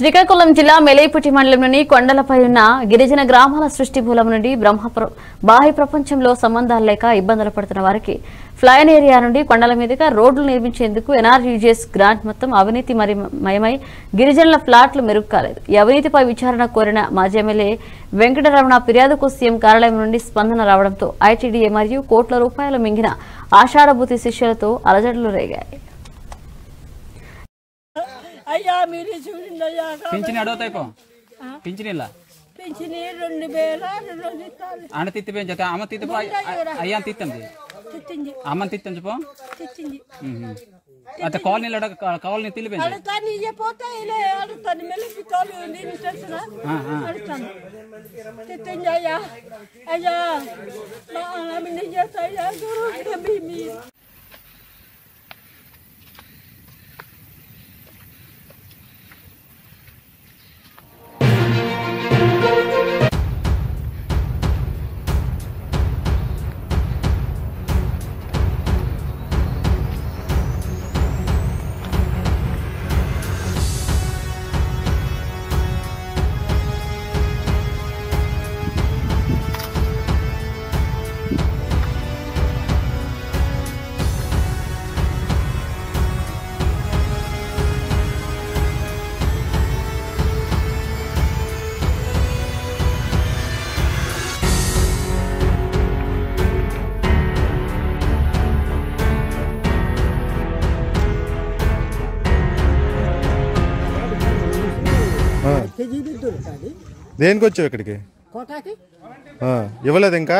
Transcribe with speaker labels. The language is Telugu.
Speaker 1: శ్రీకాకుళం జిల్లా మెలైపుటి మండలంలోని కొండలపై ఉన్న గిరిజన గ్రామాల సృష్టి మూలం నుండి బ్రహ్మ బాహ్య ప్రపంచంలో సంబంధాలు లేక ఇబ్బందులు పడుతున్న వారికి ఫ్లైన్ ఏరియా నుండి కొండల మీదుగా రోడ్లు నిర్మించేందుకు ఎన్ఆర్యూజీఎస్ గ్రాంట్ మొత్తం అవినీతి మరి మయమై గిరిజనుల ఫ్లాట్లు మెరుగు కాలేదు ఈ అవినీతిపై విచారణ కోరిన మాజీ ఎమ్మెల్యే వెంకటరమణ ఫిర్యాదుకు సీఎం కార్యాలయం నుండి స్పందన రావడంతో ఐటీడీఏ మరియు కోట్ల రూపాయలు మింగిన ఆషాఢభూతి శిష్యులతో అలజడులు రేగాయి.
Speaker 2: అయ్యా మీరు చూడండి అయ్యా
Speaker 3: పింఛన్ అడవుతాయి పింఛన్ ఇలా
Speaker 2: పెంచిన రెండు వేల రెండు ఇస్తాను
Speaker 3: ఆడ తిత్తి పెంచతే అమ్మ తిత్తి పో అయ్యా తిత్తంది
Speaker 2: తెచ్చింది
Speaker 3: అమ్మని తిత్తంది పో
Speaker 2: తెచ్చింది
Speaker 3: అయితే కాలనీలో కాలనీ తిల్లి పెంచు
Speaker 2: అడుగుతాను ఇయ్యపోతే ఇలా అడుగుతాను మెలిపి తోలు నేను తెలిసిన అడుగుతాను తెచ్చింది అయ్యా అయ్యా మా ఆమె చేస్తా అయ్యా
Speaker 4: దేనికి వచ్చావు ఇక్కడికి?
Speaker 2: కోటాకి?
Speaker 4: ఇవ్వలేదు ఇంకా?